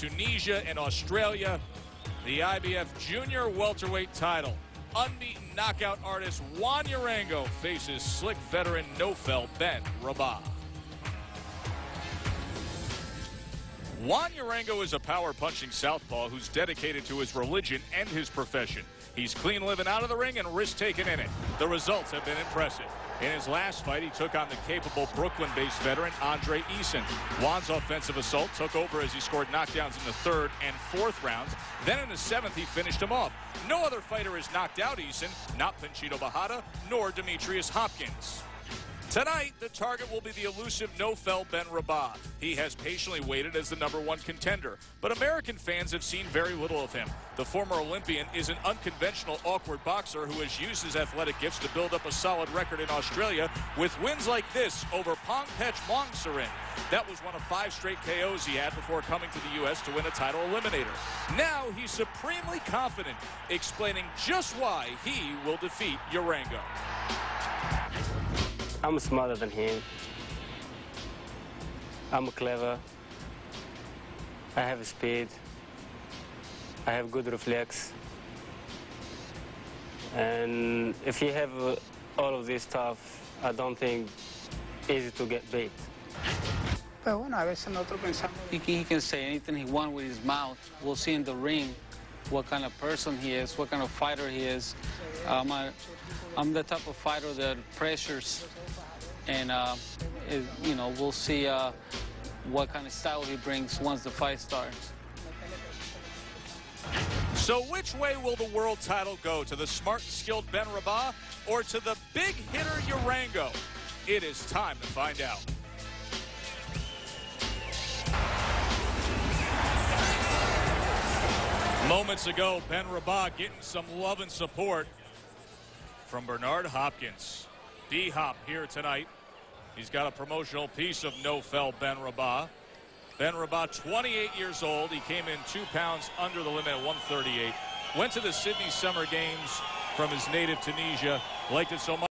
Tunisia and Australia. The IBF Junior Welterweight title. Unbeaten knockout artist Juan Urango faces slick veteran Naoufel Ben Rabah. Juan Urango is a power-punching southpaw who's dedicated to his religion and his profession. He's clean living out of the ring and risk-taking in it. The results have been impressive. In his last fight, he took on the capable Brooklyn-based veteran Andre Eason. Juan's offensive assault took over as he scored knockdowns in the third and fourth rounds. Then in the seventh, he finished him off. No other fighter has knocked out Eason, not Panchito Bojado, nor Demetrius Hopkins. Tonight, the target will be the elusive Naoufel Ben Rabah. He has patiently waited as the number one contender, but American fans have seen very little of him. The former Olympian is an unconventional, awkward boxer who has used his athletic gifts to build up a solid record in Australia with wins like this over Pongpech Mongsarin. That was one of five straight KOs he had before coming to the U.S. to win a title eliminator. Now he's supremely confident, explaining just why he will defeat Urango. I'm smarter than him. I'm clever. I have speed. I have good reflex. And if you have uh, all of this stuff, I don't think easy to get beat. Pues bueno, a veces nosotros pensamos He can, he can say anything he wants with his mouth. We'll see in the ring what kind of person he is, what kind of fighter he is. I'm, a, I'm the type of fighter that pressures, and uh, it- you know we'll see uh, what kind of style he brings once the fight starts. So which way will the world title go? To the smart skilled Ben Rabah or to the big hitter Urango? It is time to find out. Moments ago, Ben Rabah getting some love and support from Bernard Hopkins. B-Hop here tonight. He's got a promotional piece of Naoufel Ben Rabah. Ben Rabah, 28 years old. He came in two pounds under the limit at 138. Went to the Sydney Summer Games from his native Tunisia. Liked it so much.